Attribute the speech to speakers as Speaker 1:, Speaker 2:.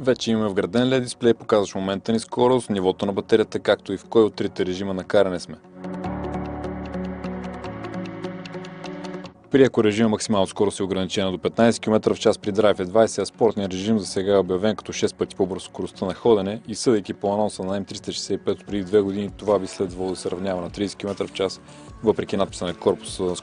Speaker 1: Вече имаме вграден LED дисплей, показваш момента ни скорост, нивото на батерията, както и в кой от трите режима на каране сме. При еко режима максимална скорост е ограничена до 15 км в час при драйв е 20, а спортният режим за сега е обявен като 6 пъти по-бърз скоростта на ходене и съдейки по анонса на М365 преди 2 години това би следвало да се равнява на 30 км в час, въпреки надписа на корпуса